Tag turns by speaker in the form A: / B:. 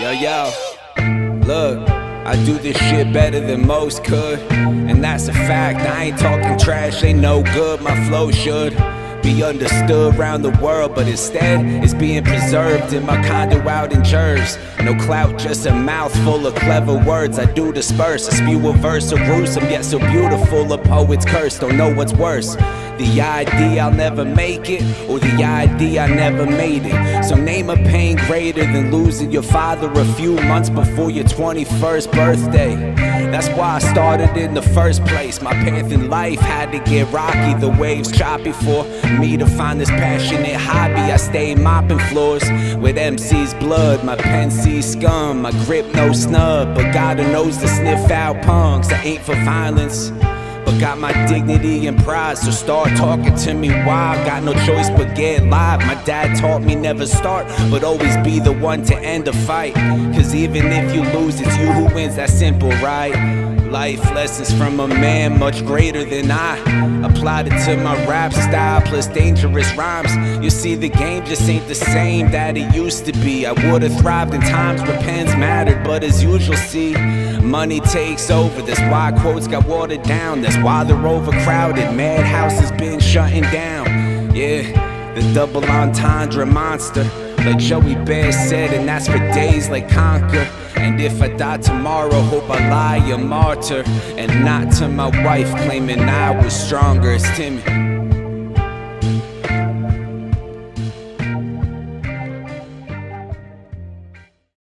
A: Yo, yo, look, I do this shit better than most could. And that's a fact, I ain't talking trash, ain't no good, my flow should be understood around the world, but instead it's being preserved in my condo out in Jersey. No clout, just a mouth full of clever words. I do disperse, I spew a verse of gruesome, yet so beautiful. A poet's curse, don't know what's worse. The idea I'll never make it, or the idea I never made it. So name greater than losing your father a few months before your 21st birthday. That's why I started in the first place. My path in life had to get rocky, the waves choppy for me to find this passionate hobby. I stay mopping floors with MC's blood. My pen sees scum, my grip no snub. But God knows to sniff out punks I ain't for violence. Got my dignity and pride, so start talking to me wild. Got no choice but get live. My dad taught me never start, but always be the one to end a fight. Cause even if you lose, it's you who wins, that's simple, right? Life lessons from a man much greater than I. Applied it to my rap style plus dangerous rhymes. You see, the game just ain't the same that it used to be. I would've thrived in times where pens mattered, but as usual, see, money takes over. That's why quotes got watered down. That's why they're overcrowded. Madhouse has been shutting down. Yeah, the double entendre monster. Like Joey Bear said, and that's for days like Conquer. And if I die tomorrow, hope I lie a martyr. And not to my wife claiming I was stronger. It's Timmy.